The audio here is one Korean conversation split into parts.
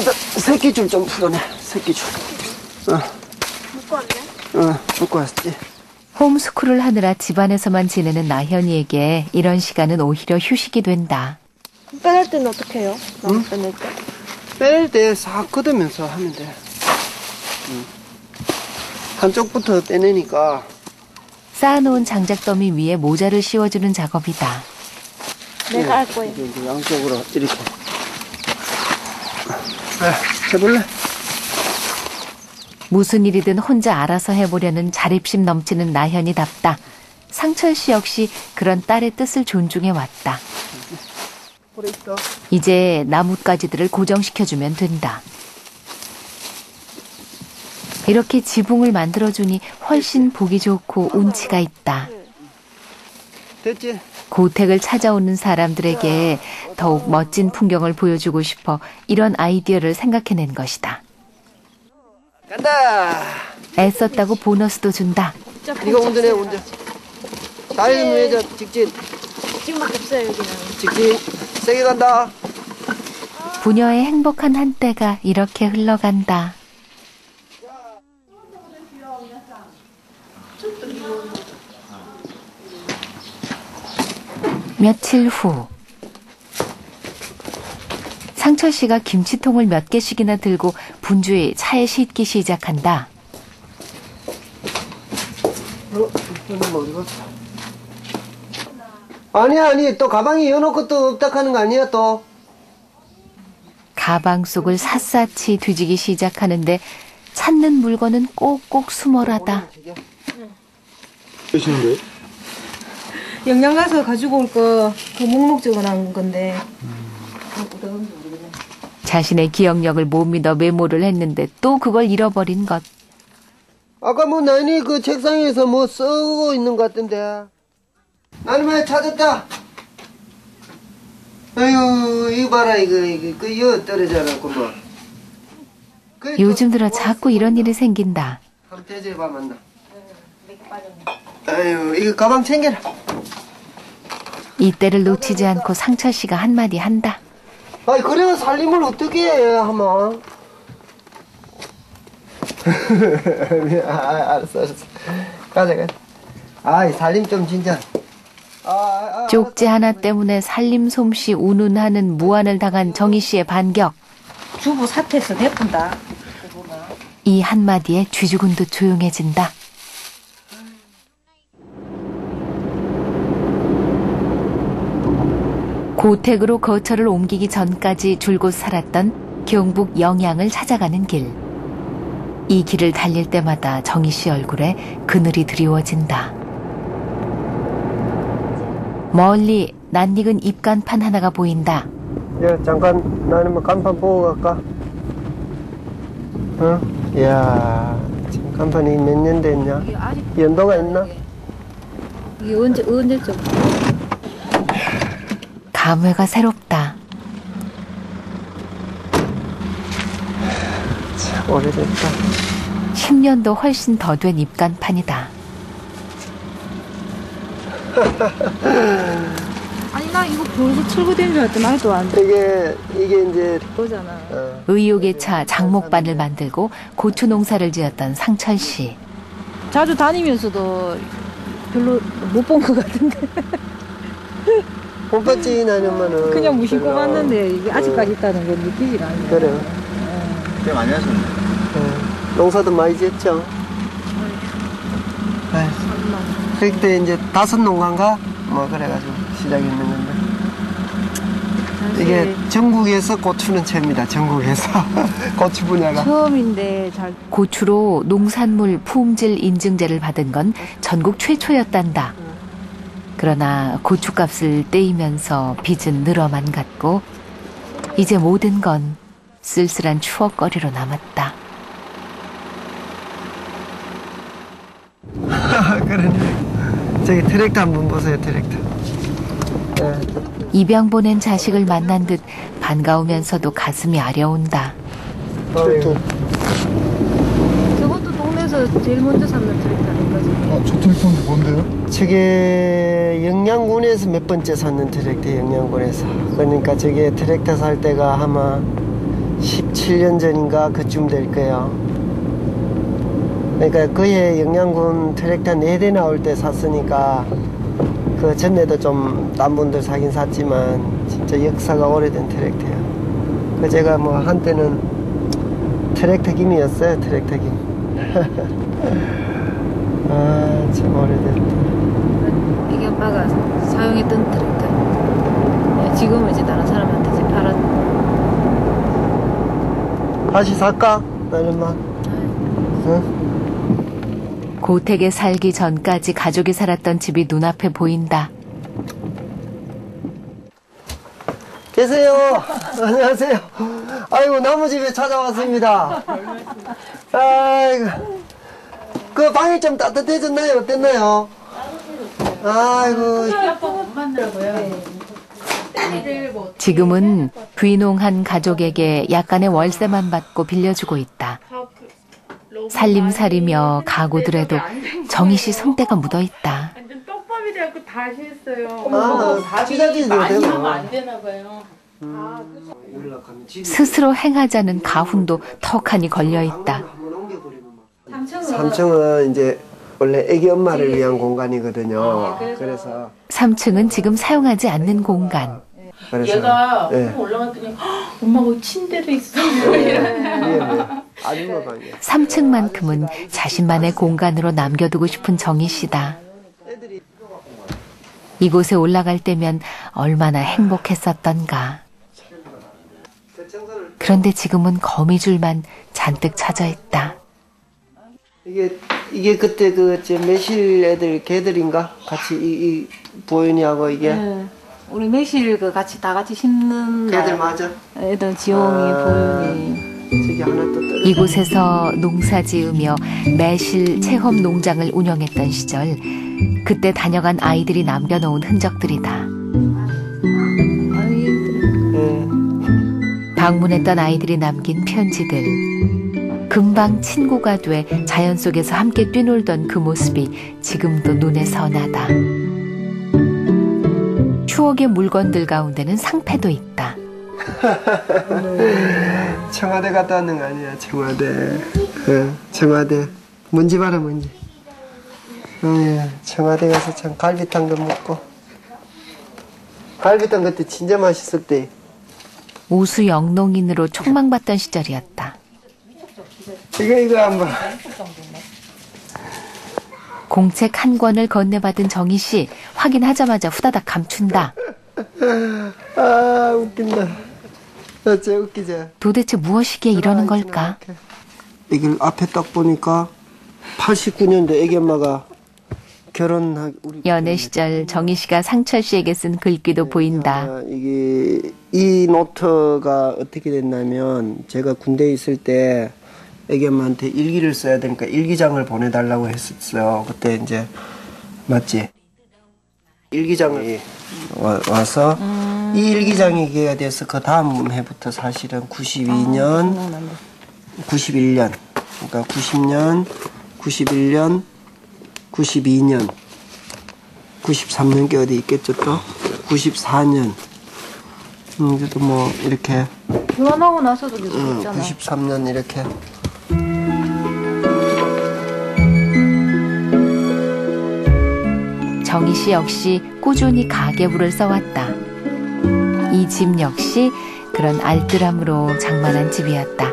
일단 새끼줄 좀 풀어내. 새끼줄. 어, 묶고 왔네. 어, 묶고 왔지. 홈스쿨을 하느라 집안에서만 지내는 나현이에게 이런 시간은 오히려 휴식이 된다. 빼낼 때는 어떻게 해요? 나무 빼낼 때. 뺄 때싹 걷으면서 하면 돼. 응. 한쪽부터 떼내니까 쌓아놓은 장작더미 위에 모자를 씌워주는 작업이다. 내가 할 거예요. 이제 양쪽으로 이렇게. 아, 해볼래? 무슨 일이든 혼자 알아서 해보려는 자립심 넘치는 나현이답다. 상철 씨 역시 그런 딸의 뜻을 존중해 왔다. 이제 나뭇가지들을 고정시켜주면 된다. 이렇게 지붕을 만들어주니 훨씬 보기 좋고 운치가 있다. 됐지? 고택을 찾아오는 사람들에게 더욱 멋진 풍경을 보여주고 싶어 이런 아이디어를 생각해낸 것이다. 간다. 애썼다고 보너스도 준다. 이거 운전해 운전. 다리는 왜저 직진 지금밖에 없어요 여기는. 직진 세게 간다. 부녀의 행복한 한때가 이렇게 흘러간다. 며칠 후 상철 씨가 김치통을 몇 개씩이나 들고 분주히 차에 싣기 시작한다. 어, 갔어? 아니야 아니 또 가방에 여놓고 또 없다 하는 거 아니야 또? 가방 속을 샅샅이 뒤지기 시작하는데 찾는 물건은 꼭꼭 숨어라다. 계시는데? 영양 가서 가지고 올 거 그 목록 적어놓은 건데. 자신의 기억력을 못 믿어 메모를 했는데 또 그걸 잃어버린 것. 아까 뭐 나인이 그 책상에서 뭐 쓰고 있는 것 같던데. 나님아 찾았다. 아유 이거 봐라 이거 이거 그 이어 떨어져갖고 뭐. 그 요즘 들어 자꾸 이런 일이 생긴다. 한번 대제봐 만나. 아유 이거 가방 챙겨라. 이때를 놓치지 않고 상철 씨가 한마디 한다. 아이 그래 살림을 어떻게 해 하면. 아, 알았어 알았어. 가자 가자. 아이 살림 좀 진짜. 아, 아, 아, 쪽지 하나 때문에 살림 솜씨 운운하는 무안을 당한 정희 씨의 반격. 주부 사태에서 내푼다. 이 한마디에 쥐죽은 듯 조용해진다. 고택으로 거처를 옮기기 전까지 줄곧 살았던 경북 영양을 찾아가는 길. 이 길을 달릴 때마다 정희 씨 얼굴에 그늘이 드리워진다. 멀리 낯익은 입간판 하나가 보인다. 야, 잠깐 나는 뭐 간판 보고 갈까? 어? 이야, 지금 간판이 몇 년 됐냐? 연도가 있나? 이게 언제 언제적? 감회가 새롭다. 참 오래됐다. 10년도 훨씬 더 된 입간판이다. 아니 나 이거 벌써 철거된 줄 알았더니 말도 안 돼. 이게 이게 이제 그거잖아. 어, 의욕에 차 장목반을 만들고 고추 농사를 지었던 상철 씨. 자주 다니면서도 별로 못 본 것 같은데. 봄볕이 나면은 그냥 무심코 별로, 봤는데 이게 아직까지 어, 있다는 건 느끼지가 않네. 그래요. 꽤 많이 하셨네. 어, 농사도 많이 지었죠. 그때 이제 다섯 농가인가 뭐 그래가지고 시작했는 건데 이게 전국에서 고추는 최입니다. 전국에서 고추 분야가. 처음인데 잘 고추로 농산물 품질 인증제를 받은 건 전국 최초였단다. 그러나 고추값을 떼이면서 빚은 늘어만 갔고 이제 모든 건 쓸쓸한 추억거리로 남았다. 그러네. 저기 트랙터 한번 보세요, 트랙터. 예. 입양 보낸 자식을 만난 듯 반가우면서도 가슴이 아려온다. 어이구. 저것도 동네에서 제일 먼저 샀는 트랙터인 거지. 아, 저 트랙터는 뭔데요? 저게 영양군에서 몇 번째 샀는 트랙터, 영양군에서. 그러니까 저게 트랙터 살 때가 아마 17, 7년 전인가 그쯤 될 거예요. 그러니까 그해 영양군 트랙터 4대 나올 때 샀으니까 그 전에도 좀 딴 분들 사긴 샀지만 진짜 역사가 오래된 트랙터예요. 그 제가 뭐 한때는 트랙터 김이었어요. 트랙터 김. 아, 참 오래됐다. 이게 아빠가 사용했던 트랙터. 네, 지금은 이제 다른 사람한테 이제 팔았. 다시 살까? 막. 응? 고택에 살기 전까지 가족이 살았던 집이 눈앞에 보인다. 계세요. 안녕하세요. 아이고 나무 집에 찾아왔습니다. 아이고 그 방이 좀 따뜻해졌나요? 어땠나요? 아이고 지금은 귀농한 가족에게 약간의 월세만 받고 빌려주고 있다. 살림살이며 가구들에도 정희 씨 손때가 묻어 있다. 완전 떡밥이 돼갖고 다 실어요. 아, 찢어지도 많이 되고. 하면 안 되나 봐요. 스스로 행하자는 가훈도 턱하니 걸려 있다. 3층은 이제 원래 애기 엄마를 위한 공간이거든요. 그래서 3층은 지금 사용하지 않는 공간. 그래서 얘가 예. 올라갔더니 "헉, 엄마 거기 침대도 있어. 위험해요. 아줌마 방이에요. 3층만큼은 자신만의 공간으로 남겨두고 싶은 정희 씨다. 이곳에 올라갈 때면 얼마나 행복했었던가. 그런데 지금은 거미줄만 잔뜩 찾아 있다. 이게 이게 그때 그저 매실 애들 개들인가 같이 이, 이 보현이하고 이게 네. 우리 매실 그 같이 다 같이 심는 날 맞아. 애들 지용이 아. 보윤이 저기 하나 또 떨어져. 이곳에서 농사 지으며 매실 체험 농장을 운영했던 시절 그때 다녀간 아이들이 남겨놓은 흔적들이다. 예. 방문했던 아이들이 남긴 편지들. 금방 친구가 돼 자연 속에서 함께 뛰놀던 그 모습이 지금도 눈에 선하다. 추억의 물건들 가운데는 상패도 있다. 청와대 갔다 왔는 거 아니야 청와대. 예, 청와대. 먼지 봐라 먼지. 예, 청와대 가서 참 갈비탕도 먹고. 갈비탕 그때 진짜 맛있을 때. 우수 영농인으로 촉망받던 시절이었다. 이거 이거 한번 공책 한 권을 건네받은 정희 씨 확인하자마자 후다닥 감춘다. 아 웃긴다 어째 웃기지 도대체 무엇이기에 이러는 걸까? 이걸 앞에 딱 보니까 89년도 애기 엄마가 결혼하 우리 연애 시절 정희 씨가 상철 씨에게 쓴 글귀도 보인다. 아, 이게 이 노트가 어떻게 됐냐면 제가 군대에 있을 때 애기 엄마한테 일기를 써야 되니까 일기장을 보내달라고 했었어요. 그때 이제 맞지? 일기장을 와, 와서 이 일기장이 기회가 돼서 그 다음 해부터 사실은 92년, 91년, 그러니까 90년, 91년, 92년, 93년 게 어디 있겠죠 또? 94년. 음, 그래도 뭐 이렇게 결혼하고 나서도 계속 음, 있잖아. 93년 이렇게 정희 씨 역시 꾸준히 가계부를 써왔다. 이 집 역시 그런 알뜰함으로 장만한 집이었다.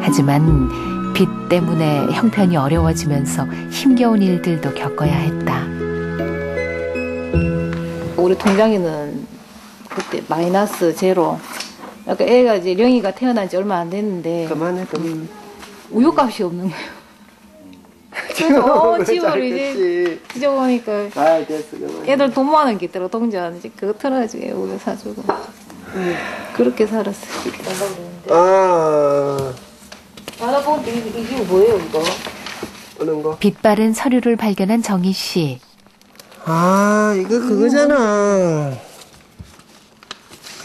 하지만 빚 때문에 형편이 어려워지면서 힘겨운 일들도 겪어야 했다. 우리 통장에는 그때 마이너스 제로. 그러니까 애가 이제 령이가 태어난 지 얼마 안 됐는데 그만해 좀 우유값이 없는 거예요. 그래서 어, 집을 이제 뒤져보니까 아 됐어 그만 애들 돈 많은 게 있더라고 동전. 이제 그거 털어가지고 우유 사주고. 그렇게 살았어요. 아 나나 보니까 이 집은 뭐예요 이거? 어느 거? 빛바른 서류를 발견한 정희 씨. 아 이거 그거잖아.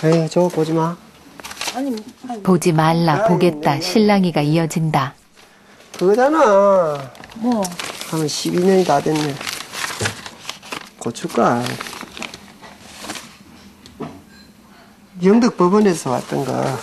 에이 저거 보지 마. 아니 보지 말라 보겠다. 신랑이가 이어진다. 그거잖아 뭐 하면 12년이 다 됐네. 고춧가. 영덕 법원에서 왔던 거